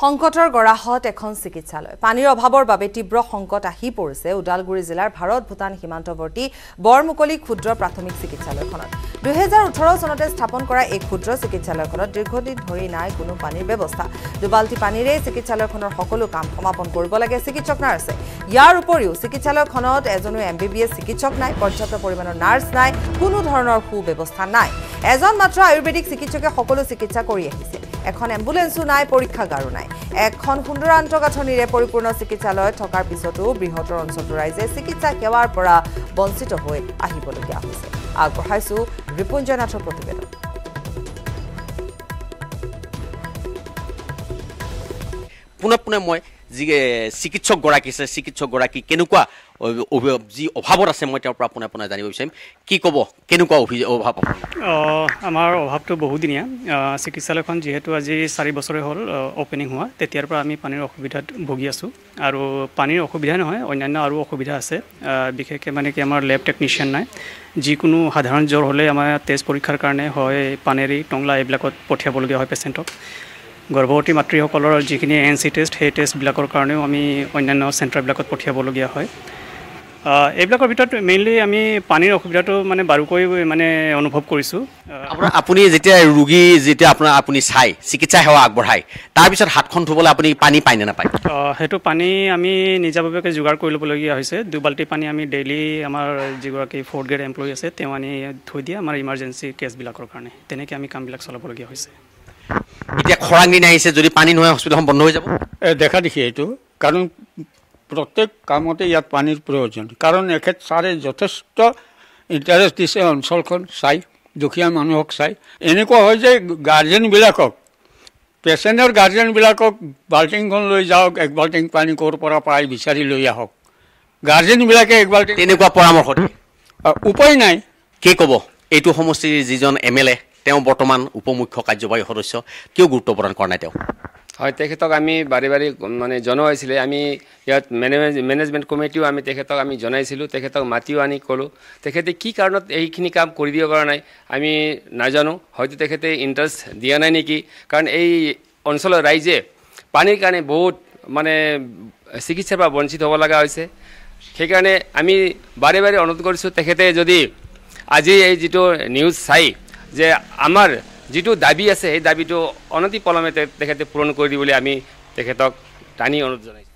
সংকটৰ গৰাহত এখন চিকিৎসালয়। পানীৰ অভাৱৰ বাবে তীব্ৰ সংকট আহি পৰিছে ওদালগুৰি জিলাৰ ভাৰত ভূটান সীমান্তৱৰ্তী বৰমুকলি ক্ষুদ্ৰ প্ৰাথমিক চিকিৎসালয়খনত। দুহেজাৰ ওঠৰ চনতে স্থাপন কৰা এই ক্ষুদ্ৰ চিকিৎসালয়খনত দীৰ্ঘদিন ধৰি নাই কোনো পানীৰ ব্যৱস্থা। দুবাল্টি পানীৰে চিকিৎসালয়খনৰ সকলো কাম সমাপন কৰিব লাগে চিকিৎসক নাৰ্ছে। ইয়াৰ উপৰিও চিকিৎসালয়খনত এজনো এম বি বি এছ চিকিৎসক নাই পৰ্যাপ্ত পৰিমাণৰ নাৰ্ছ নাই কোনো ধৰণৰ সু ব্যৱস্থা নাই। এজন মাত্ৰ আয়ুৰ্বেদিক চিকিৎসকে সকলো চিকিৎসা কৰি আহিছে। এখন এম্বুলেন্সো নাই পৰীক্ষাগাৰো নাই। এখন সুন্দৰ আন্তঃগাঁথনিৰে পৰিপূৰ্ণ চিকিৎসালয় থকাৰ পিছতো বৃহত্তৰ অঞ্চলটোৰ ৰাইজে চিকিৎসা সেৱাৰ পৰা বঞ্চিত হৈ আহিবলগীয়া হৈছে। আগবঢ়াইছো ৰিপুঞ্জয় নাথৰ প্ৰতিবেদন। পোনে পোনে মই যি চিকিৎসকগৰাকী আছে চিকিৎসকগৰাকী কেনেকুৱা যি অভাৱত আছে মই তেওঁৰ পৰা পোনে পোনে জানিব বিচাৰিম। কি ক'ব? কেনেকুৱা অভি অভাৱ আমাৰ অভাৱটো বহুদিনীয়া। চিকিৎসালয়খন যিহেতু আজি চাৰি বছৰে হ'ল অ'পেনিং হোৱা তেতিয়াৰ পৰা আমি পানীৰ অসুবিধাত ভুগি আছোঁ। আৰু পানীৰ অসুবিধা নহয় অন্যান্য আৰু অসুবিধা আছে। বিশেষকৈ মানে কি আমাৰ লেব টেকনিচিয়ান নাই। যিকোনো সাধাৰণ জ্বৰ হ'লে আমাৰ তেজ পৰীক্ষাৰ কাৰণে হয় পানেৰী টংলা এইবিলাকত পঠিয়াবলগীয়া হয় পেচেণ্টক গৰ্ভৱতী মাতৃসকলৰ যিখিনি এন চি টেষ্ট সেই টেষ্টবিলাকৰ কাৰণেও আমি অন্যান্য চেণ্টাৰবিলাকত পঠিয়াবলগীয়া হয়। এইবিলাকৰ ভিতৰত মেইনলি আমি পানীৰ অসুবিধাটো মানে বাৰুকৈ মানে অনুভৱ কৰিছোঁ। আপোনাৰ আপুনি যেতিয়া ৰোগী যেতিয়া আপোনাৰ আপুনি চাই চিকিৎসা সেৱা আগবঢ়ায় তাৰপিছত হাতখন ধুবলৈ আপুনি পানী পায় নে নাপায়? সেইটো পানী আমি নিজাববীয়াকৈ যোগাৰ কৰি ল'বলগীয়া হৈছে। দুবাল্টি পানী আমি ডেইলি আমাৰ যিগৰাকী ফ'ৰ্থ গ্ৰেড এমপ্লয়ী আছে তেওঁ আনি থৈ দিয়ে আমাৰ ইমাৰ্জেঞ্চি কেছবিলাকৰ কাৰণে। তেনেকৈ আমি কামবিলাক চলাবলগীয়া হৈছে। এতিয়া খৰাং দিন আহিছে যদি পানী নহয় হস্পিটেলখন বন্ধ হৈ যাব। দেখা দেখি এইটো। কাৰণ প্ৰত্যেক কামতে ইয়াত পানীৰ প্ৰয়োজন। কাৰণ এখেত ছাৰে যথেষ্ট ইণ্টাৰেষ্ট দিছে অঞ্চলখন চাই দুখীয়া মানুহক চাই। এনেকুৱা হয় যে গাৰ্জেনবিলাকক পেচেণ্টৰ গাৰ্জেনবিলাকক বাল্টিংখন লৈ যাওক এক বাল্টিং পানী ক'ৰ পৰা পাই বিচাৰি লৈ আহক। গাৰ্জেনবিলাকে এক বাল্টিং তেনেকুৱা পৰামৰ্শ দিয়ে। উপায় নাই। কি ক'ব? এইটো সমষ্টিৰ যিজন এম এল এ। তেওঁ বৰ্তমান উপ মুখ্য কাৰ্যবাহী সদস্য। কিয় গুৰুত্ব প্ৰদান কৰা নাই তেওঁ? হয় তেখেতক আমি বাৰে বাৰে মানে জনোৱা হৈছিলে আমি ইয়াত মেনেজ মেনেজমেণ্ট কমিটিও আমি তেখেতক আমি জনাইছিলোঁ। তেখেতক মাতিও আনি ক'লোঁ। তেখেতে কি কাৰণত এইখিনি কাম কৰি দিব পৰা নাই আমি নাজানো। হয়তো তেখেতে ইণ্টাৰেষ্ট দিয়া নাই নেকি? কাৰণ এই অঞ্চলৰ ৰাইজে পানীৰ কাৰণে বহুত মানে চিকিৎসাৰ পৰা বঞ্চিত হ'ব লগা হৈছে। সেইকাৰণে আমি বাৰে বাৰে অনুৰোধ কৰিছোঁ তেখেতে যদি আজি এই যিটো নিউজ চাই যে আমাৰ যিটো দাবী আছে সেই দাবীটো অনতি পলমে তে- তেখেতে পূৰণ কৰি দিবলৈ আমি তেখেতক টানি অনুৰোধ জনাইছোঁ।